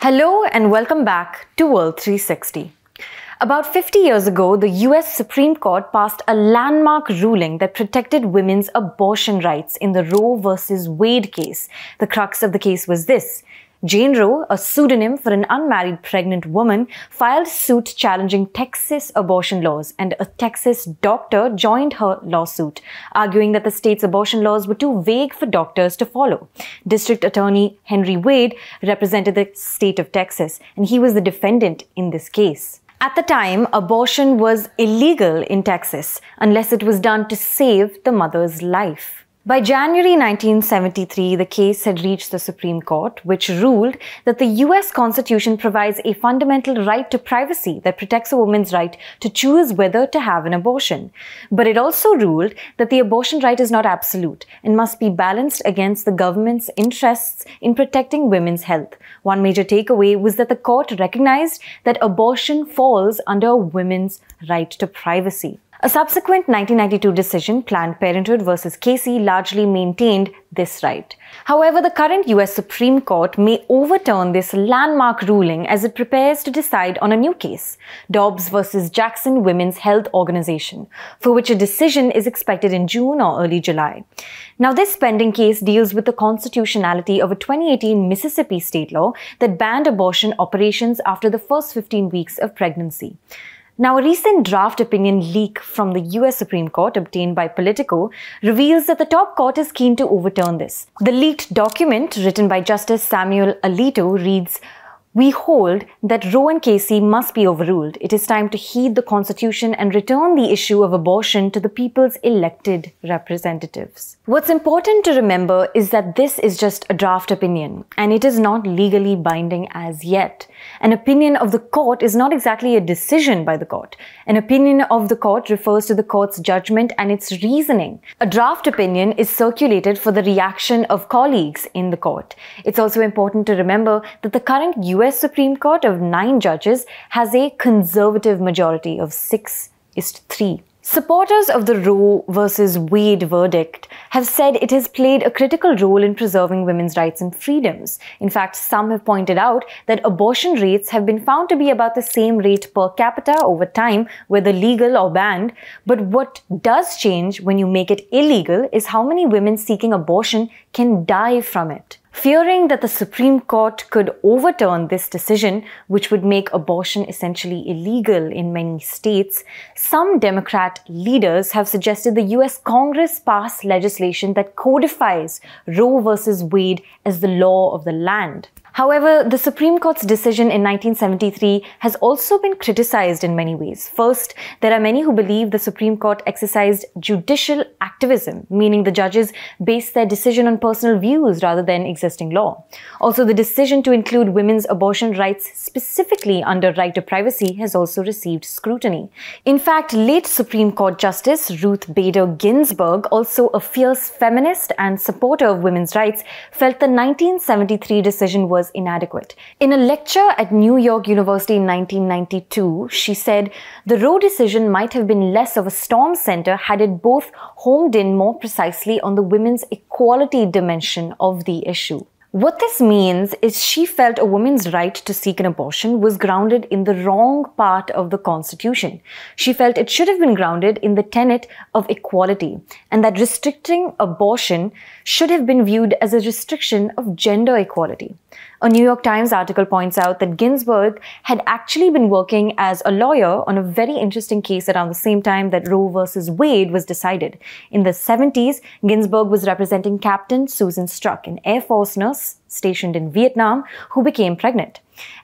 Hello and welcome back to World 360. About 50 years ago, the US Supreme Court passed a landmark ruling that protected women's abortion rights in the Roe versus Wade case. The crux of the case was this. Jane Roe, a pseudonym for an unmarried pregnant woman, filed suit challenging Texas abortion laws, and a Texas doctor joined her lawsuit, arguing that the state's abortion laws were too vague for doctors to follow. District Attorney Henry Wade represented the state of Texas, and he was the defendant in this case. At the time, abortion was illegal in Texas unless it was done to save the mother's life. By January 1973, the case had reached the Supreme Court, which ruled that the US Constitution provides a fundamental right to privacy that protects a woman's right to choose whether to have an abortion. But it also ruled that the abortion right is not absolute and must be balanced against the government's interests in protecting women's health. One major takeaway was that the court recognized that abortion falls under women's right to privacy. A subsequent 1992 decision, Planned Parenthood versus Casey, largely maintained this right. However, the current US Supreme Court may overturn this landmark ruling as it prepares to decide on a new case, Dobbs versus Jackson Women's Health Organization, for which a decision is expected in June or early July. Now, this pending case deals with the constitutionality of a 2018 Mississippi state law that banned abortion operations after the first 15 weeks of pregnancy. Now, a recent draft opinion leak from the US Supreme Court obtained by Politico reveals that the top court is keen to overturn this. The leaked document, written by Justice Samuel Alito, reads we hold that Roe and Casey must be overruled. It is time to heed the Constitution and return the issue of abortion to the people's elected representatives. What's important to remember is that this is just a draft opinion and it is not legally binding as yet. An opinion of the court is not exactly a decision by the court. An opinion of the court refers to the court's judgment and its reasoning. A draft opinion is circulated for the reaction of colleagues in the court. It's also important to remember that the current US Supreme Court of nine judges has a conservative majority of six is three. Supporters of the Roe versus Wade verdict have said it has played a critical role in preserving women's rights and freedoms. In fact, some have pointed out that abortion rates have been found to be about the same rate per capita over time, whether legal or banned. But what does change when you make it illegal is how many women seeking abortion can die from it. Fearing that the Supreme Court could overturn this decision, which would make abortion essentially illegal in many states, some Democrat leaders have suggested the US Congress pass legislation that codifies Roe versus Wade as the law of the land. However, the Supreme Court's decision in 1973 has also been criticized in many ways. First, there are many who believe the Supreme Court exercised judicial activism, meaning the judges based their decision on personal views rather than existing law. Also, the decision to include women's abortion rights specifically under right to privacy has also received scrutiny. In fact, late Supreme Court Justice Ruth Bader Ginsburg, also a fierce feminist and supporter of women's rights, felt the 1973 decision was inadequate. In a lecture at New York University in 1992, she said the Roe decision might have been less of a storm center had it both homed in more precisely on the women's dimension of the issue. What this means is she felt a woman's right to seek an abortion was grounded in the wrong part of the Constitution. She felt it should have been grounded in the tenet of equality, and that restricting abortion should have been viewed as a restriction of gender equality. A New York Times article points out that Ginsburg had actually been working as a lawyer on a very interesting case around the same time that Roe versus Wade was decided. In the 70s, Ginsburg was representing Captain Susan Struck, an Air Force nurse stationed in Vietnam, who became pregnant.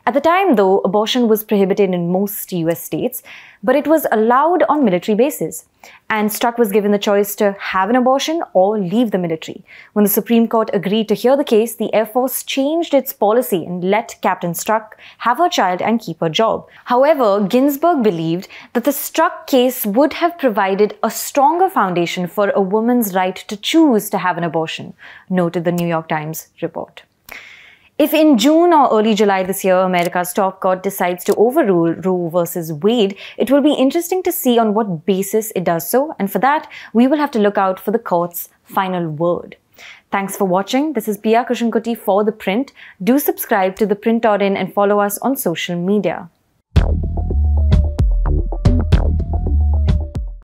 At the time, though, abortion was prohibited in most US states, but it was allowed on military bases. And Struck was given the choice to have an abortion or leave the military. When the Supreme Court agreed to hear the case, the Air Force changed its policy and let Captain Struck have her child and keep her job. However, Ginsburg believed that the Struck case would have provided a stronger foundation for a woman's right to choose to have an abortion, noted the New York Times report. If in June or early July this year, America's top court decides to overrule Roe versus Wade, it will be interesting to see on what basis it does so. And for that, we will have to look out for the court's final word. Thanks for watching. This is Pia Krishnankutty for The Print. Do subscribe to The Print Print.in and follow us on social media.